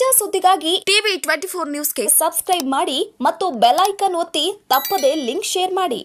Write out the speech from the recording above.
ತಾಜಾ ಸುದ್ದಿಗಾಗಿ TV twenty four ನ್ಯೂಸ್ಗೆ ಸಬ್ಸ್ಕ್ರೈಬ್ ಮಾಡಿ ಮತ್ತು ಬೆಲ್ ಐಕಾನ್ ಒತ್ತಿ ತಪ್ಪದೇ ಲಿಂಕ್ ಶೇರ್ ಮಾಡಿ.